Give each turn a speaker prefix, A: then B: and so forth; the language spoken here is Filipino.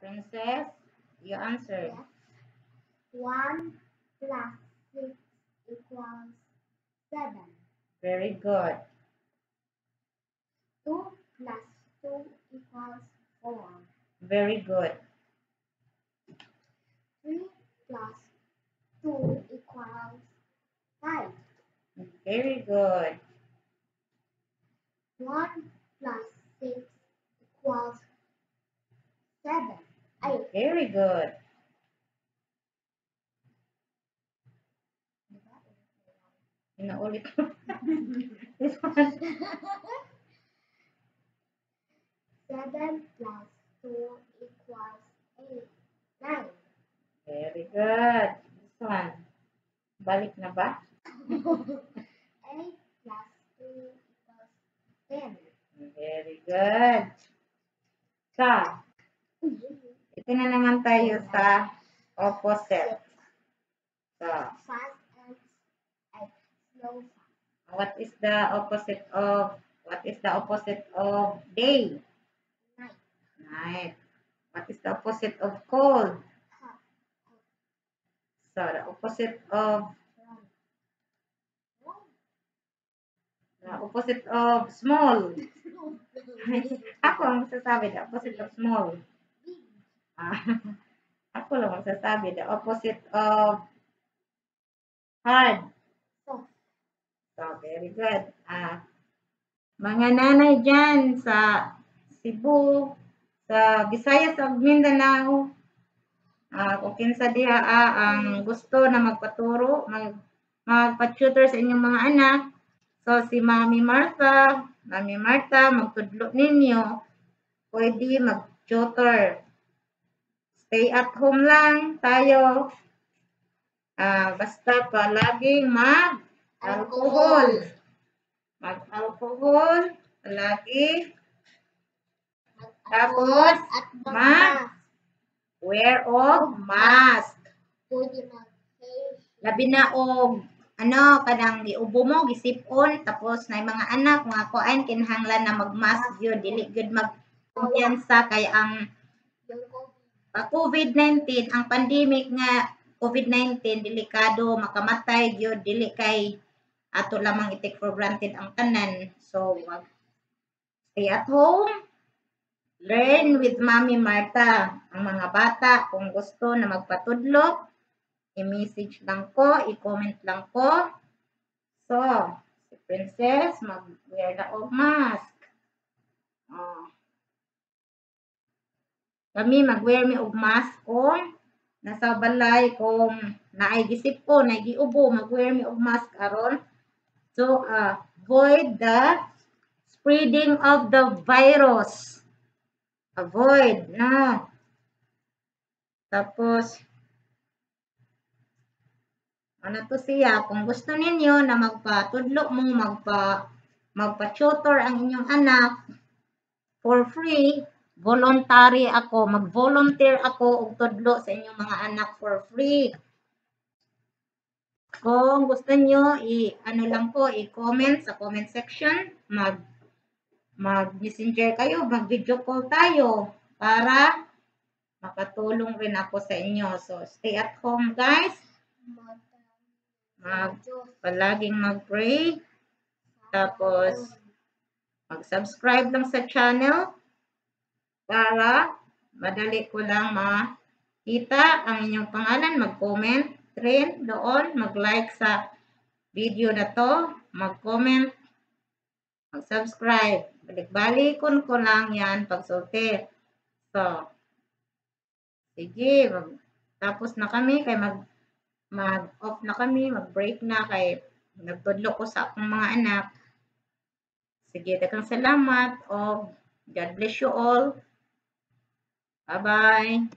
A: Princess, your answer.
B: Yes. 1 plus 6 equals 7.
A: Very good.
B: 2 plus 2 equals 4.
A: Very good.
B: 3 plus 2 equals 5.
A: Very good.
B: 1 plus 6 equals 7. Ay,
A: Very good.
B: di ba?
A: Inaulit ko. This one.
B: 7 plus 2 equals 8. 9.
A: Very good. This one. Balik na ba?
B: 8 plus 2 equals 10.
A: Very good. So, ito na naman tayo sa opposite. So,
B: Fast and slow
A: what is the opposite of what is the opposite of day?
B: Night.
A: Night. What is the opposite of cold? So, the opposite of the opposite of small. Ako ang magsasabi, the opposite of small. Ah, ako lang magsasabi, the opposite of hard.
B: Soft.
A: So, very good. Ah, mga nanay dyan sa Cebu, sa Visayas ug Mindanao, ah, kung kinsa diha ah, ang gusto na magpaturo, mag, magpa-tutor sa inyong mga anak, so si Mami Martha, Mami Martha, magtudlo ninyo, pwede mag-tutor. Stay at home lang tayo. Ah, basta palaging mag alcohol. Mag-alcohol, palagi. Tapos,
B: at
A: ma-
B: mag
A: Wear of mask. Labi na og ano kadang giubo mo gisipon tapos na mga anak mga kuan kinahanglan na mag-mask gyud dili gyud mag kumpiyansa kay ang
B: COVID.
A: pa COVID-19 ang pandemic nga COVID-19 delikado makamatay gyud dili kay ato lamang i-take for granted ang tanan so wag stay at home learn with Mami Marta ang mga bata kung gusto na magpatudlo i-message lang ko i-comment lang ko so si Princess mag-wear na og mask oh. Kami mag-wear mi og mask kung nasa balay kung naay gisip ko naay giubo mag-wear mi og mask aron. So uh, avoid the spreading of the virus. Avoid na tapos ano to siya? Kung gusto ninyo na magpatudlo mo magpa magpa-tutor ang inyong anak for free voluntary ako, mag-volunteer ako og tudlo sa inyong mga anak for free. Kung gusto nyo, i ano lang po, i-comment sa comment section, mag mag-messenger kayo, mag-video call tayo para makatulong rin ako sa inyo. So, stay at home guys.
B: Mag-
A: palaging mag-pray. Tapos, mag-subscribe lang sa channel para madali ko lang makita ang inyong pangalan, mag-comment rin doon, mag-like sa video na to, mag-comment, mag-subscribe. Balik-balikon ko lang yan pagsulti. So, sige, tapos na kami, kay mag, mag-off na kami, mag-break na, kay nagtudlo ko sa akong mga anak. Sige, dagang salamat o God bless you all. Bye-bye.